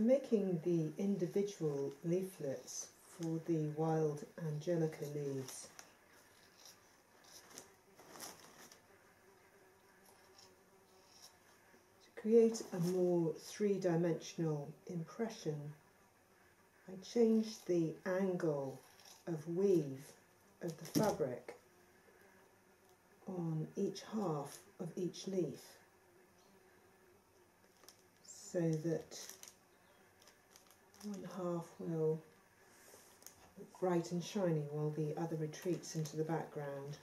making the individual leaflets for the wild angelica leaves. To create a more three-dimensional impression, I changed the angle of weave of the fabric on each half of each leaf so that one half will bright and shiny while the other retreats into the background.